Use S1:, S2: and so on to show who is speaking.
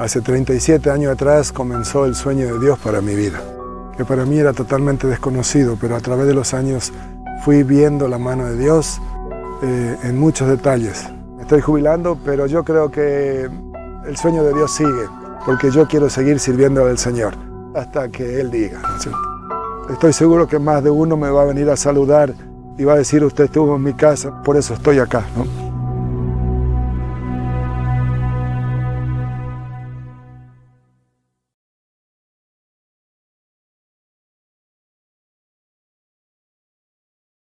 S1: Hace 37 años atrás comenzó el sueño de Dios para mi vida, que para mí era totalmente desconocido, pero a través de los años fui viendo la mano de Dios eh, en muchos detalles. Estoy jubilando, pero yo creo que el sueño de Dios sigue, porque yo quiero seguir sirviendo al Señor hasta que Él diga, ¿no es cierto? Estoy seguro que más de uno me va a venir a saludar y va a decir, usted estuvo en mi casa, por eso estoy acá, ¿no?